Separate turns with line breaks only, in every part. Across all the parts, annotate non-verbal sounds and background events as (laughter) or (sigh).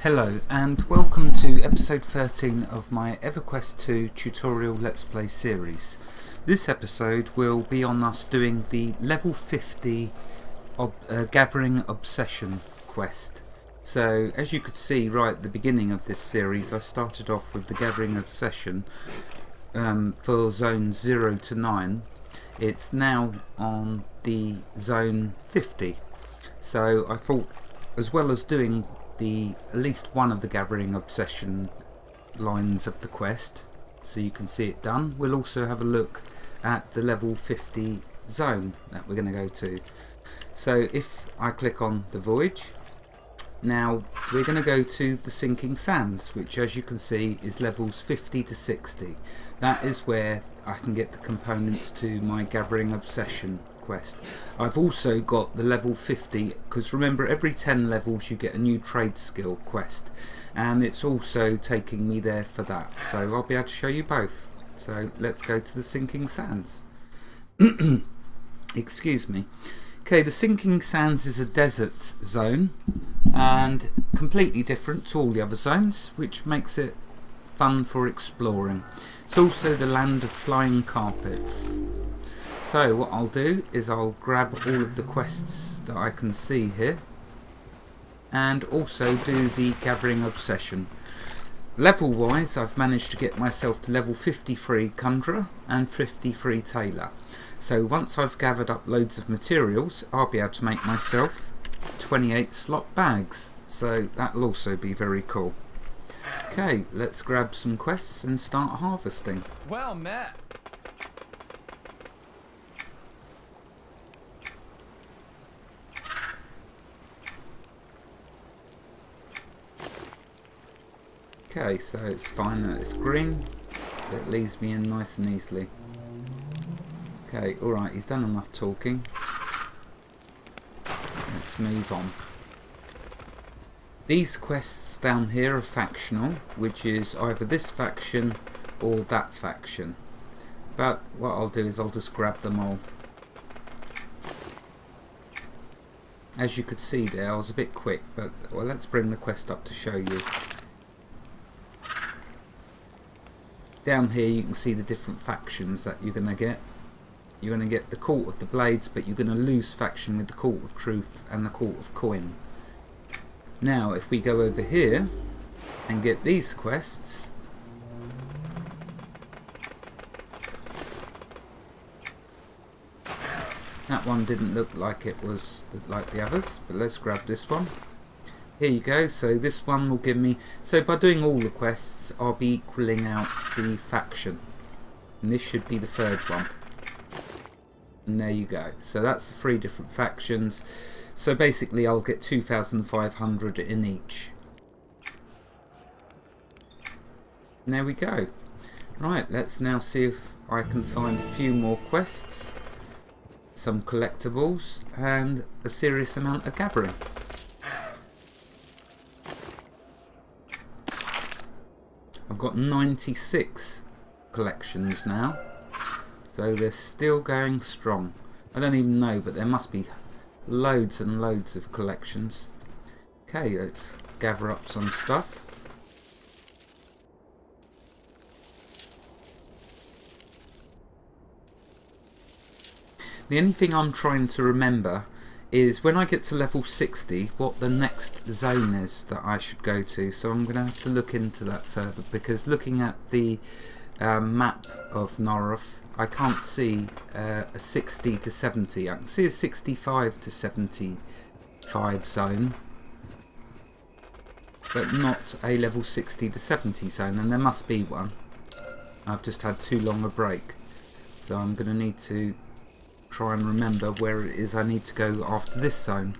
Hello and welcome to episode 13 of my EverQuest 2 tutorial Let's Play series. This episode will be on us doing the level 50 ob uh, Gathering Obsession quest. So as you could see right at the beginning of this series I started off with the Gathering Obsession um, for zone 0 to 9. It's now on the zone 50. So I thought as well as doing the at least one of the gathering obsession lines of the quest so you can see it done. We'll also have a look at the level 50 zone that we're going to go to. So if I click on the voyage now we're going to go to the sinking sands which as you can see is levels 50 to 60 that is where I can get the components to my gathering obsession quest. I've also got the level 50 because remember every 10 levels you get a new trade skill quest and it's also taking me there for that so I'll be able to show you both. So let's go to the sinking sands. (clears throat) Excuse me. Okay, the Sinking Sands is a desert zone and completely different to all the other zones, which makes it fun for exploring. It's also the land of flying carpets. So what I'll do is I'll grab all of the quests that I can see here and also do the Gathering Obsession. Level wise I've managed to get myself to level 53 Conjurer and 53 Tailor. So once I've gathered up loads of materials I'll be able to make myself 28 slot bags. So that'll also be very cool. Okay, let's grab some quests and start harvesting.
Well met.
Okay, so it's fine that it's green. It leaves me in nice and easily. Okay, alright, he's done enough talking. Let's move on. These quests down here are factional, which is either this faction or that faction. But what I'll do is I'll just grab them all. As you could see there, I was a bit quick, but well, let's bring the quest up to show you. Down here you can see the different factions that you're going to get. You're going to get the Court of the Blades, but you're going to lose faction with the Court of Truth and the Court of Coin. Now, if we go over here and get these quests, that one didn't look like it was like the others, but let's grab this one. Here you go, so this one will give me... So by doing all the quests, I'll be equaling out the faction. And this should be the third one. And there you go. So that's the three different factions. So basically I'll get 2,500 in each. And there we go. Right, let's now see if I can find a few more quests, some collectibles, and a serious amount of gathering. Got 96 collections now. So they're still going strong. I don't even know, but there must be loads and loads of collections. Okay, let's gather up some stuff. The only thing I'm trying to remember is when I get to level 60 what the next zone is that I should go to. So I'm going to have to look into that further because looking at the um, map of Norrath I can't see uh, a 60 to 70 I can see a 65 to 75 zone but not a level 60 to 70 zone and there must be one. I've just had too long a break. So I'm going to need to try and remember where it is I need to go after this zone.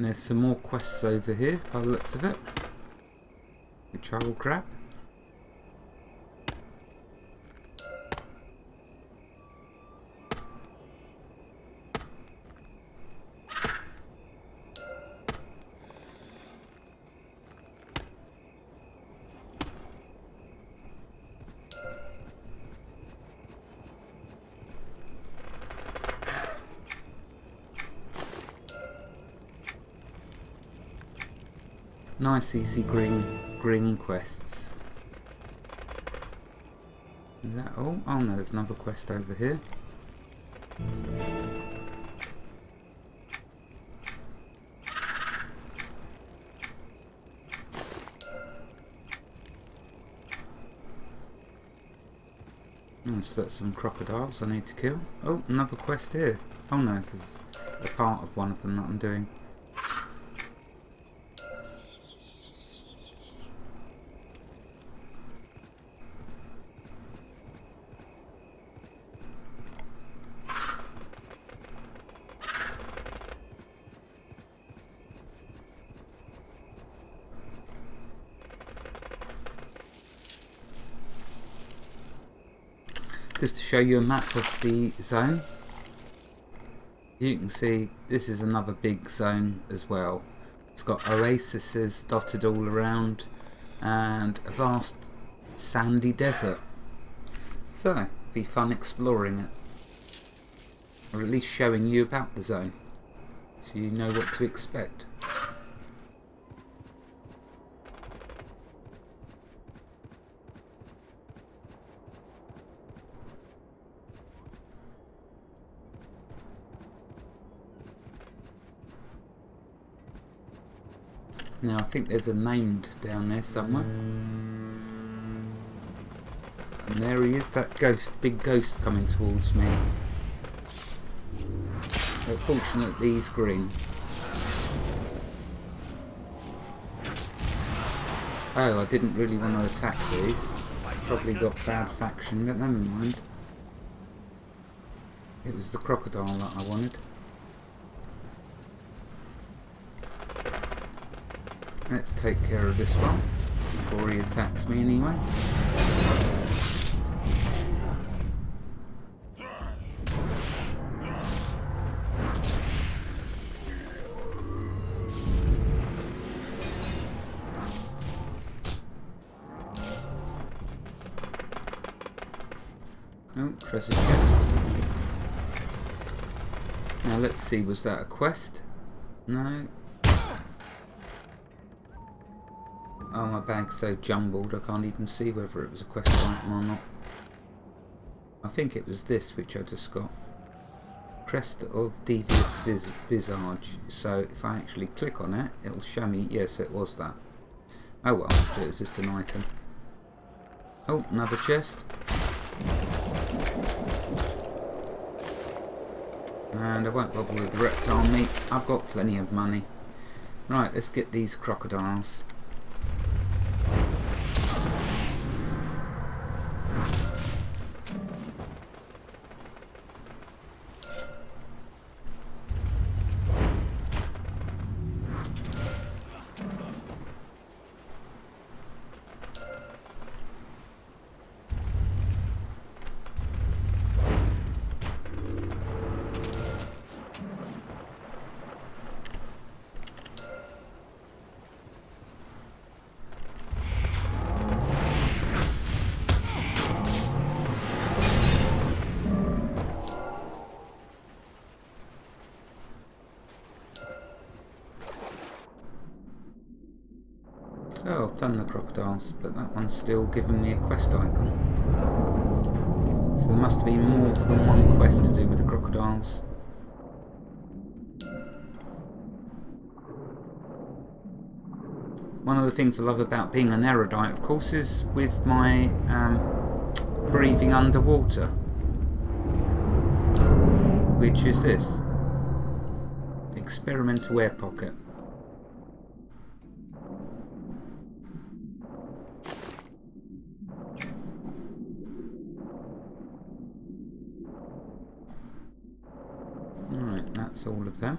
There's some more quests over here by the looks of it, which I will grab. Nice easy green green quests. Is that all? Oh no, there's another quest over here. Oh, so that's some crocodiles I need to kill. Oh, another quest here. Oh no, this is a part of one of them that I'm doing. Just to show you a map of the zone. You can see this is another big zone as well. It's got oases dotted all around and a vast sandy desert. So be fun exploring it or at least showing you about the zone so you know what to expect Now I think there's a named down there somewhere. And there he is, that ghost, big ghost coming towards me. But fortunately he's green. Oh, I didn't really want to attack these. Probably got bad faction, but never mind. It was the crocodile that I wanted. Let's take care of this one before he attacks me anyway. Oh, treasure chest. Now let's see, was that a quest? No, Bag's so jumbled I can't even see whether it was a quest item or not. I think it was this which I just got. Crest of Devious vis Visage. So if I actually click on it, it'll show me, yes it was that. Oh well, it was just an item. Oh, another chest. And I won't bother with the reptile meat, I've got plenty of money. Right, let's get these crocodiles. But that one's still giving me a quest icon. So there must be more than one quest to do with the crocodiles. One of the things I love about being an erudite, of course, is with my um, breathing underwater. Which is this. Experimental air pocket. that's all of that.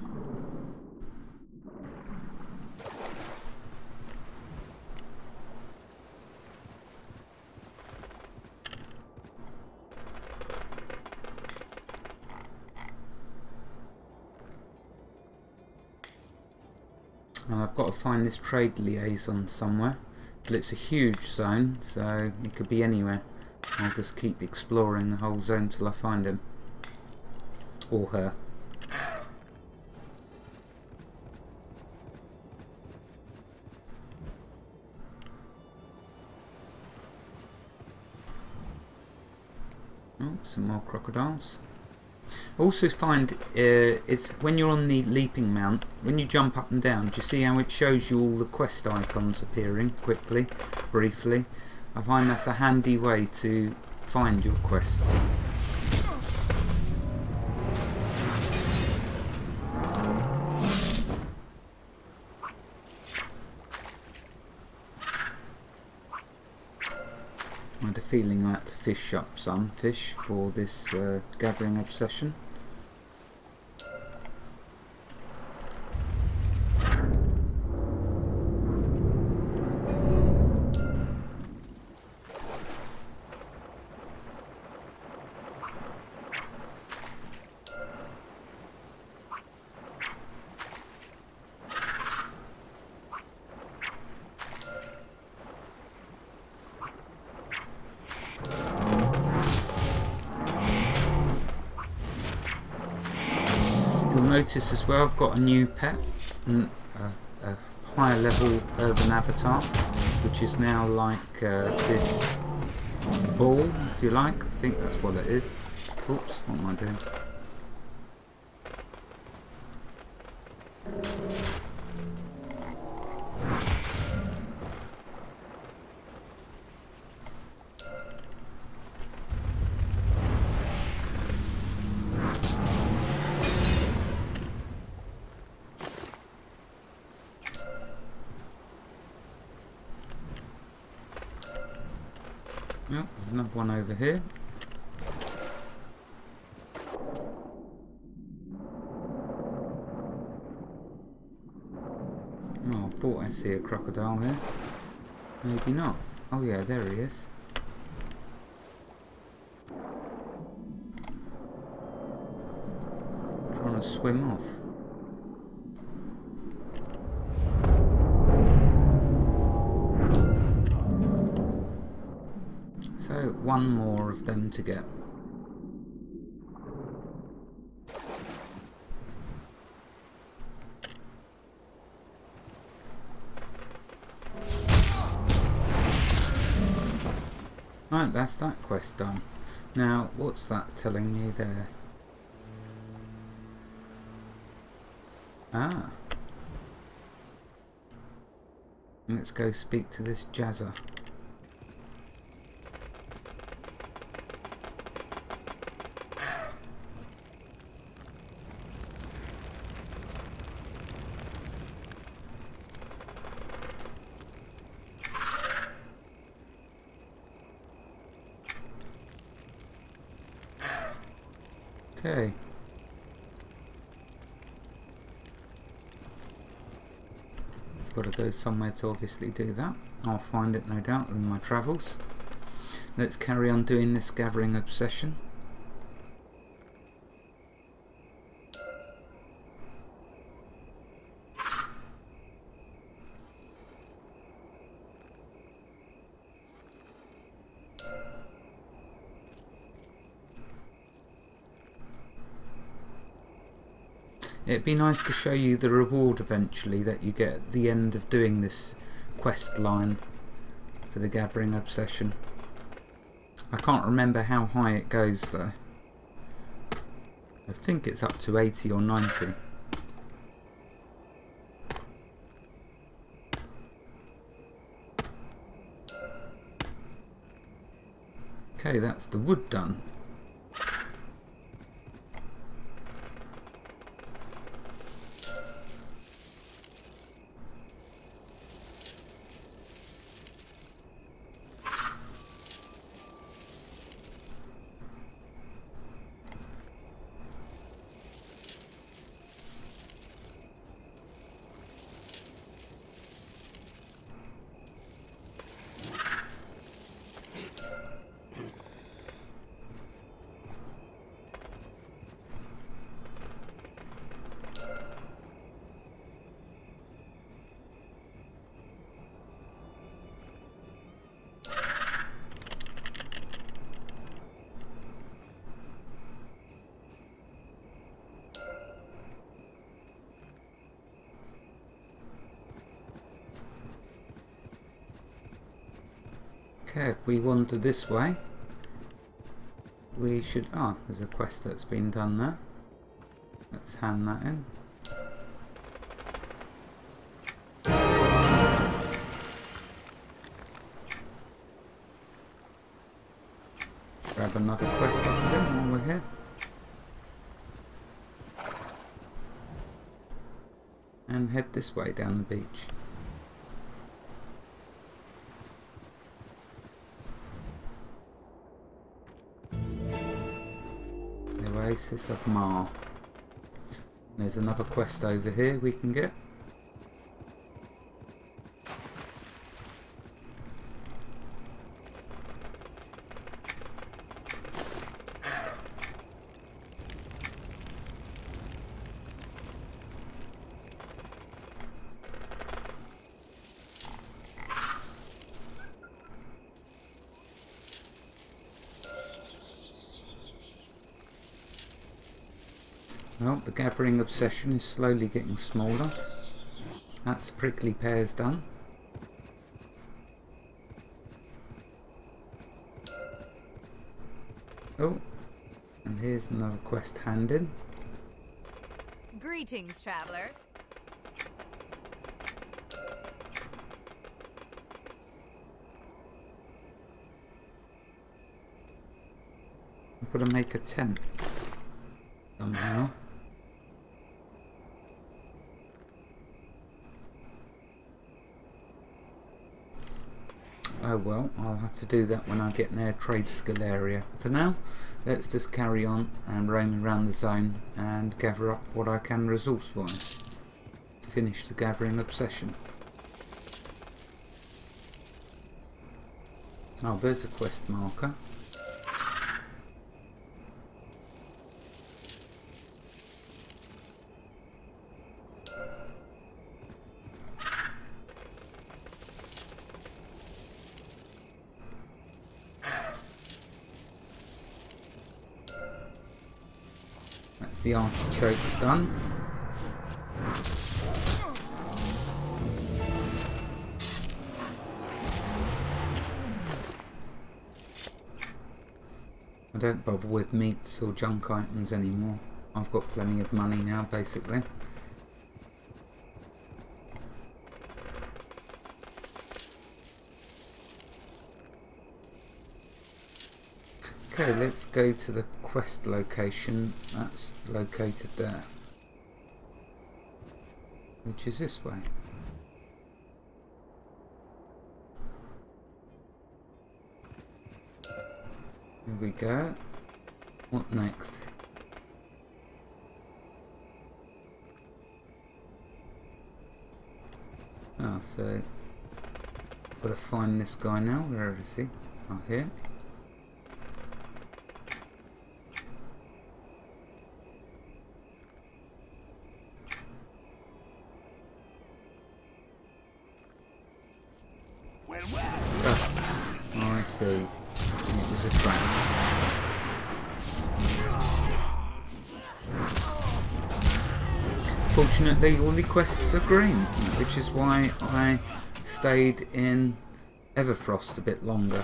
And I've got to find this trade liaison somewhere. But it's a huge zone, so it could be anywhere. I'll just keep exploring the whole zone till I find him. Or her. Some more crocodiles. Also find uh, it's when you're on the leaping mount, when you jump up and down, do you see how it shows you all the quest icons appearing quickly, briefly? I find that's a handy way to find your quests. Feeling I had to fish up some fish for this uh, gathering obsession. Notice as well I've got a new pet, a, a higher level urban avatar, which is now like uh, this ball, if you like. I think that's what it is. Oops, what am I doing? Yep, there's another one over here. Oh, I thought I see a crocodile here. Maybe not. Oh yeah, there he is. Trying to swim off. One more of them to get. Right, that's that quest done. Now, what's that telling me there? Ah. Let's go speak to this Jazza. Okay. Go somewhere to obviously do that. I'll find it no doubt in my travels. Let's carry on doing this gathering obsession. It'd be nice to show you the reward eventually that you get at the end of doing this quest line for the Gathering Obsession. I can't remember how high it goes though. I think it's up to 80 or 90. Okay, that's the wood done. Okay, if we wander this way, we should... Ah, there's a quest that's been done there. Let's hand that in. Grab another quest off of him while we're here. And head this way down the beach. Oasis of Marr. There's another quest over here we can get. Well, the gathering obsession is slowly getting smaller. That's prickly pears done. Oh, and here's another quest handed.
Greetings, traveler.
I've got to make a tent somehow. Oh well, I'll have to do that when I get near trade skill area. For now, let's just carry on um, and roam around the zone and gather up what I can resource-wise. Finish the gathering obsession. Oh, there's a quest marker. The artichokes done. I don't bother with meats or junk items anymore. I've got plenty of money now, basically. Okay, let's go to the quest location. That's located there. Which is this way. Here we go. What next? Oh, so gotta find this guy now. Where is he? Oh, here. Oh, I see. It was a trap. Fortunately, all the quests are green, which is why I stayed in Everfrost a bit longer.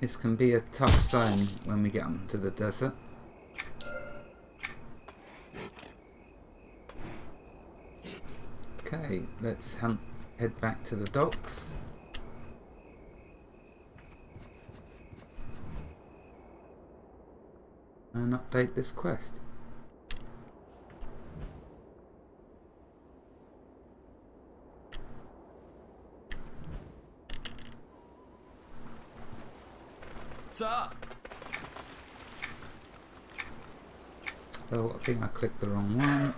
This can be a tough zone when we get onto the desert. Okay, let's head back to the docks. And update this quest.
What's up?
Oh, I think I clicked the wrong one.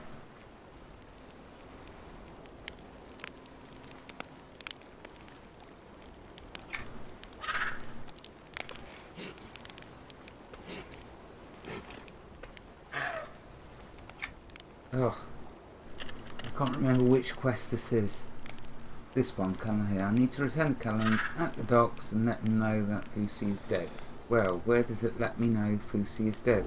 quest this is. This one, Callan here. I need to return Callan at the docks and let him know that Fusi is dead. Well, where does it let me know Fusi is dead?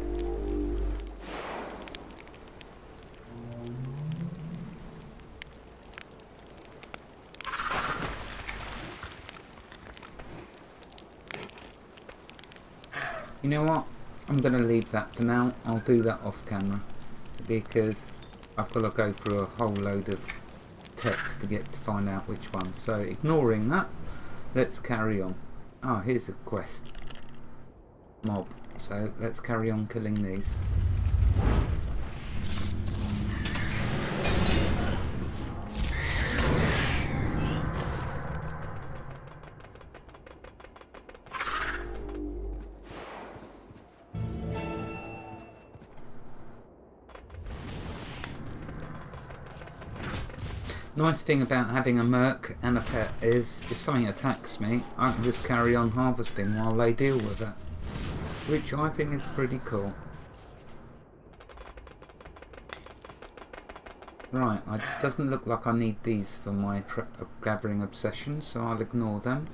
You know what? I'm going to leave that for now. I'll do that off camera because I've got to go through a whole load of text to get to find out which one. So ignoring that, let's carry on. Ah, here's a quest. Mob. So let's carry on killing these. Nice thing about having a merc and a pet is if something attacks me, I can just carry on harvesting while they deal with it. Which I think is pretty cool. Right, it doesn't look like I need these for my gathering obsession, so I'll ignore them.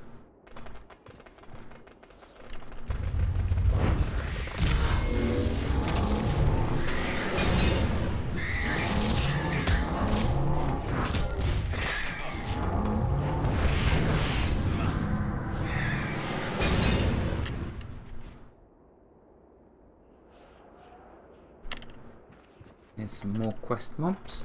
Some more quest mobs.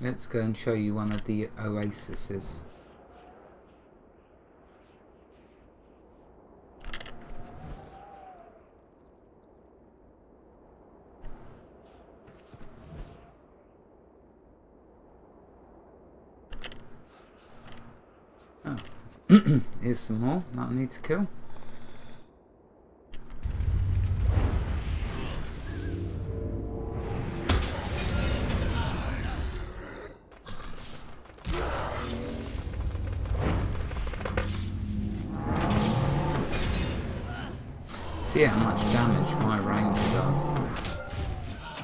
Let's go and show you one of the oases. (clears throat) Here's some more that I need to kill. See how much damage my ranger does.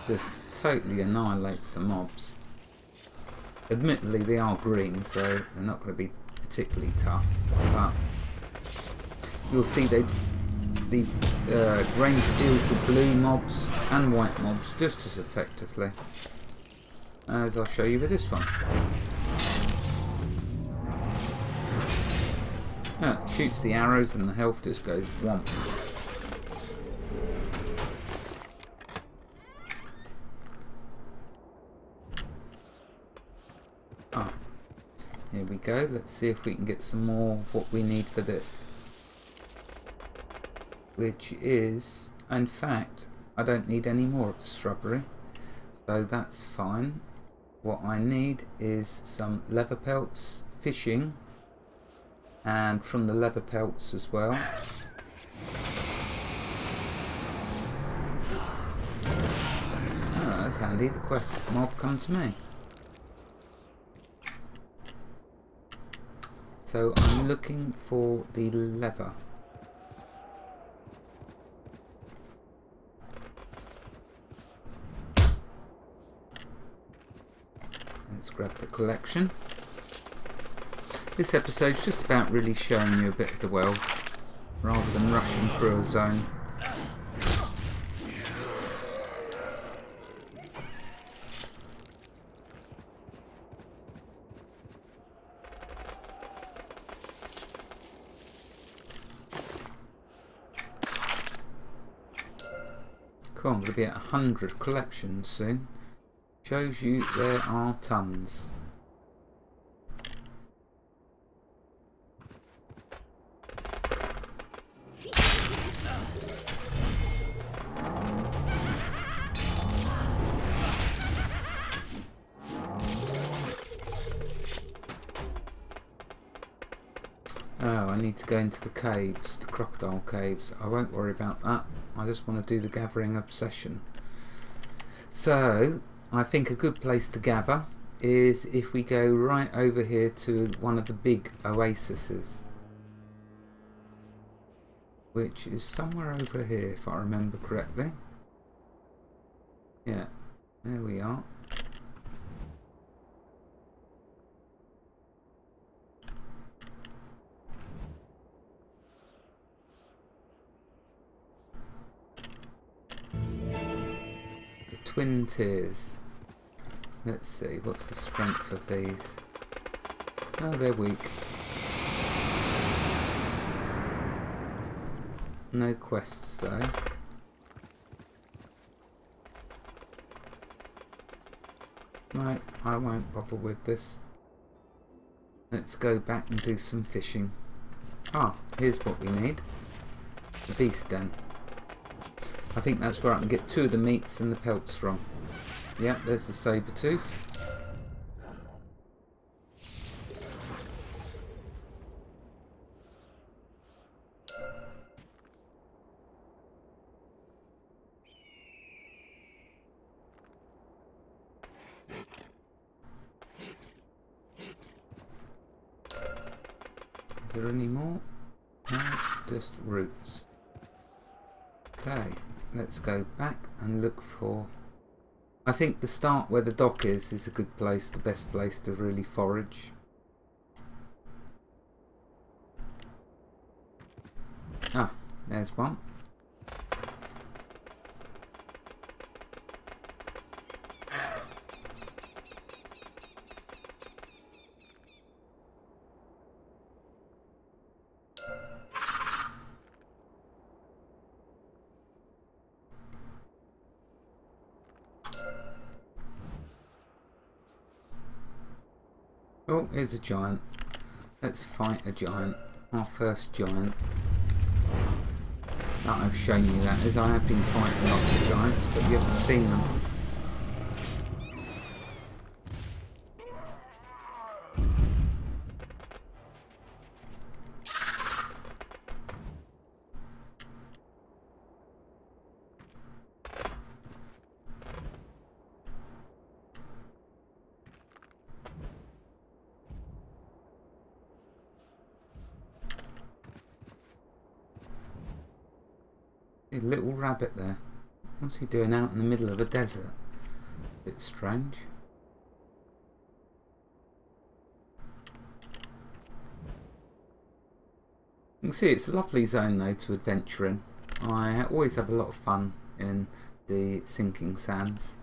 Just totally annihilates the mobs. Admittedly they are green so they're not going to be particularly tough, but you'll see they the uh, range deals with blue mobs and white mobs just as effectively as I'll show you with this one. Yeah, shoots the arrows and the health just goes womp. Here we go. Let's see if we can get some more what we need for this. Which is, in fact, I don't need any more of the strawberry. So that's fine. What I need is some leather pelts, fishing, and from the leather pelts as well. Oh, that's handy. The quest mob come to me. So I'm looking for the lever. Let's grab the collection. This episode's just about really showing you a bit of the world rather than rushing through a zone. I'm going to be at 100 collections soon. Shows you there are tons. Oh, I need to go into the caves, the crocodile caves. I won't worry about that. I just want to do the gathering obsession. So, I think a good place to gather is if we go right over here to one of the big oases. Which is somewhere over here, if I remember correctly. Yeah, there we are. Twin Tears. Let's see, what's the strength of these? Oh, they're weak. No quests though. No, I won't bother with this. Let's go back and do some fishing. Ah, here's what we need. The beast den. I think that's where I can get two of the meats and the pelts from. Yep, there's the saber tooth. Is there any more? No, just roots. Okay, let's go back and look for... I think the start where the dock is is a good place, the best place to really forage. Ah, there's one. Oh, here's a giant. Let's fight a giant. Our first giant. That I've shown you that, as I have been fighting lots of giants, but you haven't seen them. A little rabbit there. What's he doing out in the middle of a desert? A Bit strange. You can see it's a lovely zone though to adventure in. I always have a lot of fun in the sinking sands.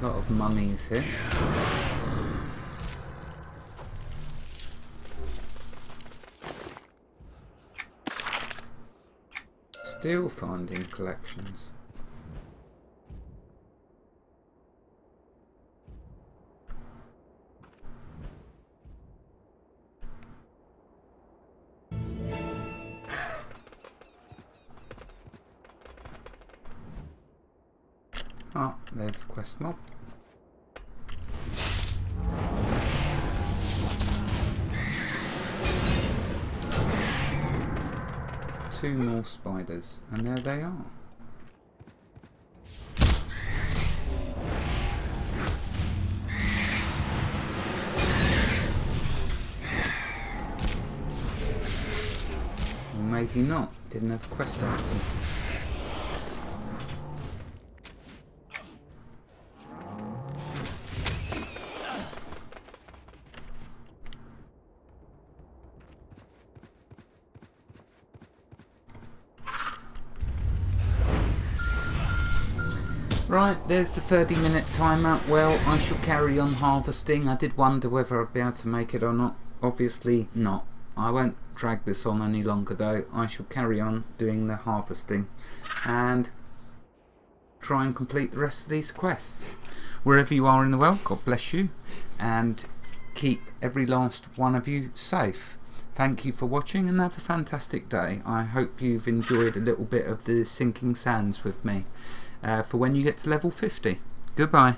A lot of mummies here. Still finding collections. Ah, there's a quest mob. Two more spiders, and there they are. Or maybe not, didn't have quest item. There's the 30 minute timer. Well, I shall carry on harvesting. I did wonder whether I'd be able to make it or not. Obviously not. I won't drag this on any longer though. I shall carry on doing the harvesting and try and complete the rest of these quests. Wherever you are in the world, God bless you and keep every last one of you safe. Thank you for watching and have a fantastic day. I hope you've enjoyed a little bit of the sinking sands with me uh, for when you get to level 50. Goodbye.